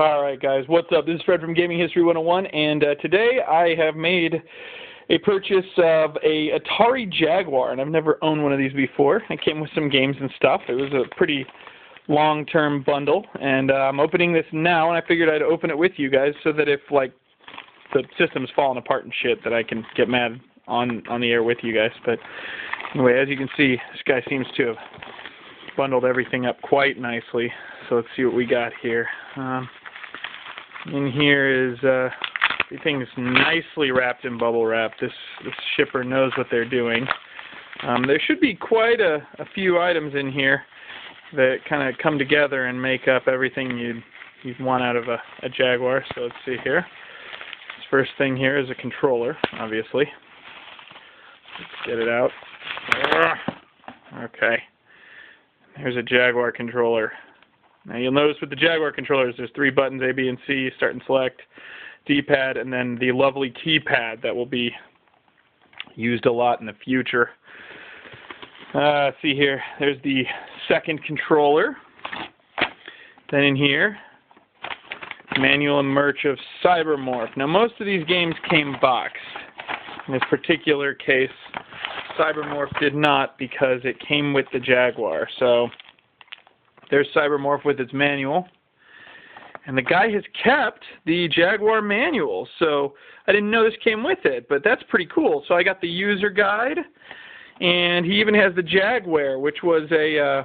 All right, guys, what's up? This is Fred from Gaming History 101, and uh, today I have made a purchase of a Atari Jaguar, and I've never owned one of these before. It came with some games and stuff. It was a pretty long-term bundle, and uh, I'm opening this now, and I figured I'd open it with you guys so that if like the system's falling apart and shit, that I can get mad on on the air with you guys. But anyway, as you can see, this guy seems to have bundled everything up quite nicely. So let's see what we got here. Um, in here is uh, everything's nicely wrapped in bubble wrap. This this shipper knows what they're doing. Um, there should be quite a, a few items in here that kind of come together and make up everything you'd you'd want out of a, a Jaguar. So let's see here. This first thing here is a controller, obviously. Let's get it out. Okay. Here's a Jaguar controller. Now you'll notice with the Jaguar controllers there's three buttons, A, B, and C, start and select, D-pad, and then the lovely keypad that will be used a lot in the future. Uh, see here, there's the second controller. Then in here, manual and merch of Cybermorph. Now most of these games came boxed. In this particular case, Cybermorph did not because it came with the Jaguar. So there's Cybermorph with its manual. And the guy has kept the Jaguar manual. So I didn't know this came with it, but that's pretty cool. So I got the user guide, and he even has the Jaguar, which was a uh,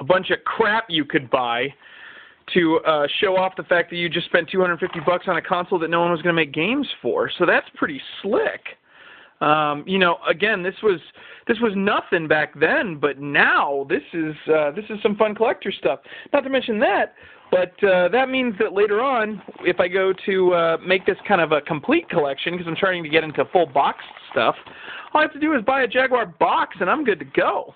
a bunch of crap you could buy to uh, show off the fact that you just spent 250 bucks on a console that no one was going to make games for. So that's pretty slick. Um, you know, again, this was this was nothing back then, but now this is uh, this is some fun collector stuff. Not to mention that, but uh, that means that later on, if I go to uh, make this kind of a complete collection, because I'm trying to get into full box stuff, all I have to do is buy a Jaguar box, and I'm good to go.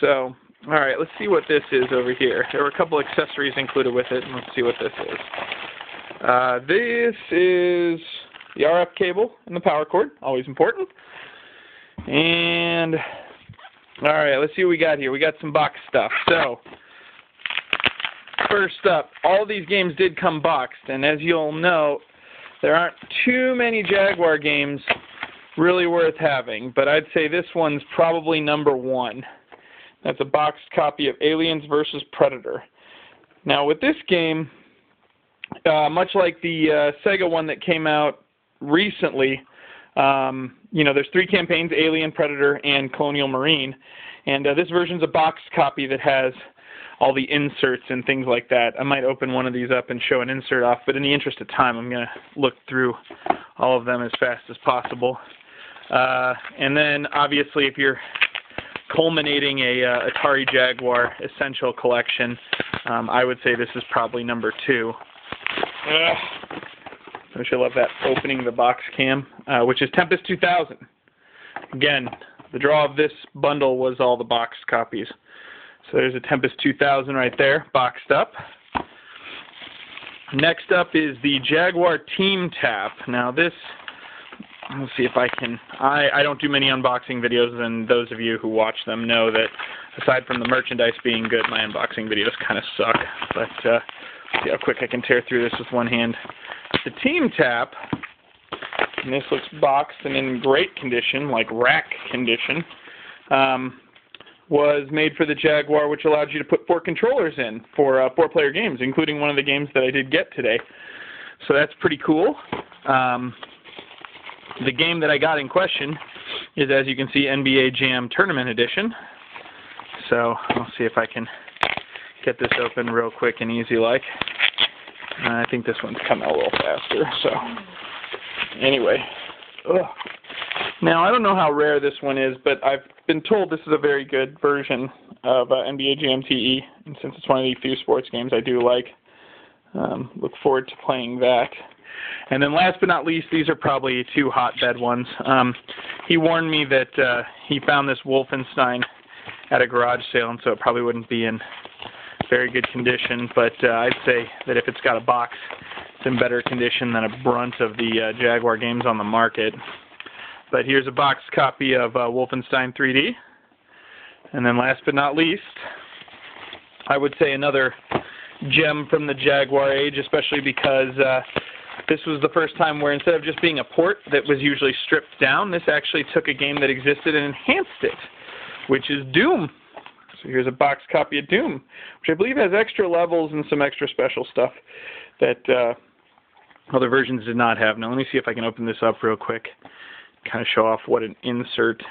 So, all right, let's see what this is over here. There were a couple accessories included with it, and let's see what this is. Uh, this is the RF cable and the power cord, always important. And all right, let's see what we got here. We got some box stuff. So first up, all these games did come boxed, and as you'll know, there aren't too many Jaguar games really worth having, but I'd say this one's probably number one. That's a boxed copy of Aliens vs. Predator. Now, with this game, uh, much like the uh, Sega one that came out recently, um, you know, there's three campaigns: Alien, Predator, and Colonial Marine. And uh, this version's a box copy that has all the inserts and things like that. I might open one of these up and show an insert off, but in the interest of time, I'm going to look through all of them as fast as possible. Uh, and then, obviously, if you're culminating a uh, Atari Jaguar Essential Collection, um, I would say this is probably number two. Ugh. You love that opening the box cam, uh, which is Tempest 2000. Again, the draw of this bundle was all the box copies. So there's a Tempest 2000 right there, boxed up. Next up is the Jaguar Team Tap. Now this, let's see if I can, I, I don't do many unboxing videos, and those of you who watch them know that aside from the merchandise being good, my unboxing videos kind of suck. But uh, see how quick I can tear through this with one hand. The Team Tap, and this looks boxed and in great condition, like rack condition, um, was made for the Jaguar, which allowed you to put four controllers in for uh, four-player games, including one of the games that I did get today. So that's pretty cool. Um, the game that I got in question is, as you can see, NBA Jam Tournament Edition. So I'll see if I can get this open real quick and easy like. I think this one's come out a little faster. So anyway, ugh. now I don't know how rare this one is, but I've been told this is a very good version of uh, NBA Jam TE, and since it's one of the few sports games I do like, um, look forward to playing that. And then last but not least, these are probably two hotbed ones. Um, he warned me that uh, he found this Wolfenstein at a garage sale, and so it probably wouldn't be in very good condition, but uh, I'd say that if it's got a box, it's in better condition than a brunt of the uh, Jaguar games on the market. But here's a box copy of uh, Wolfenstein 3D. And then last but not least, I would say another gem from the Jaguar age, especially because uh, this was the first time where instead of just being a port that was usually stripped down, this actually took a game that existed and enhanced it, which is Doom. So here's a box copy of Doom, which I believe has extra levels and some extra special stuff that uh, other versions did not have. Now let me see if I can open this up real quick, kind of show off what an insert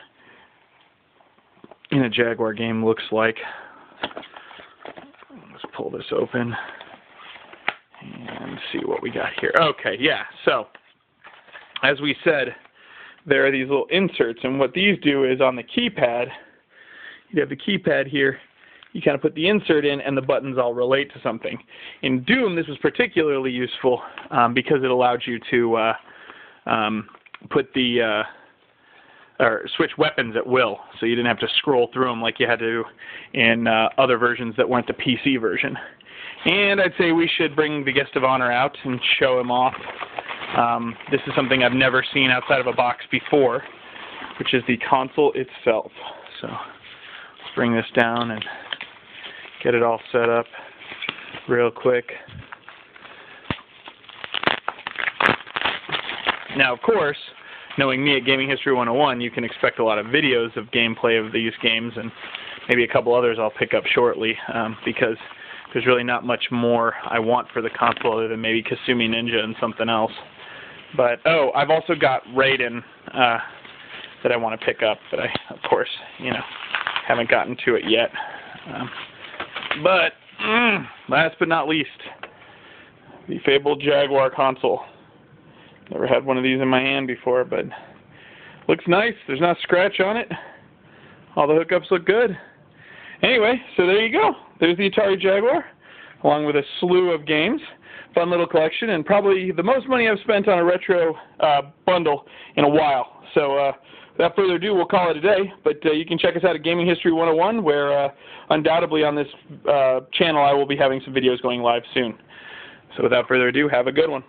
in a Jaguar game looks like. Let's pull this open and see what we got here. Okay, yeah, so as we said, there are these little inserts, and what these do is on the keypad, you have the keypad here, you kind of put the insert in and the buttons all relate to something. In Doom, this was particularly useful um, because it allowed you to uh, um, put the uh, or switch weapons at will, so you didn't have to scroll through them like you had to in uh, other versions that weren't the PC version. And I'd say we should bring the guest of honor out and show him off. Um, this is something I've never seen outside of a box before, which is the console itself. So bring this down and get it all set up real quick. Now, of course, knowing me at Gaming History 101, you can expect a lot of videos of gameplay of these games and maybe a couple others I'll pick up shortly um, because there's really not much more I want for the console other than maybe Kasumi Ninja and something else. But, oh, I've also got Raiden uh, that I want to pick up, but I, of course, you know, haven't gotten to it yet. Um, but, mm, last but not least, the fabled Jaguar console. Never had one of these in my hand before, but looks nice. There's not a scratch on it. All the hookups look good. Anyway, so there you go. There's the Atari Jaguar, along with a slew of games. Fun little collection, and probably the most money I've spent on a retro uh, bundle in a while. So, uh, without further ado, we'll call it a day. But uh, you can check us out at Gaming History 101, where uh, undoubtedly on this uh, channel I will be having some videos going live soon. So, without further ado, have a good one.